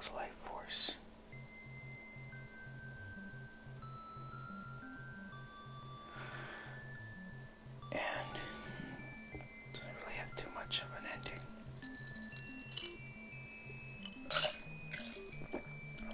was life force. And doesn't really have too much of an ending.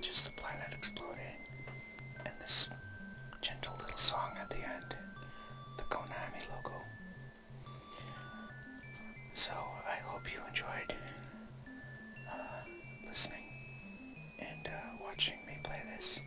Just the planet exploding, and this gentle little song at the end, the Konami logo. So I hope you enjoy. Play this.